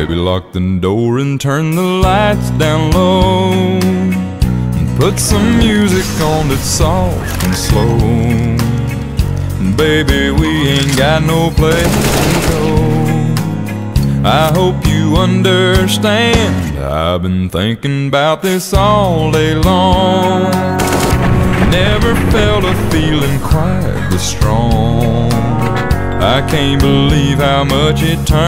Baby, lock the door and turn the lights down low. And put some music on that's soft and slow. Baby, we ain't got no place to go. I hope you understand. I've been thinking about this all day long. Never felt a feeling quite this strong. I can't believe how much it turned.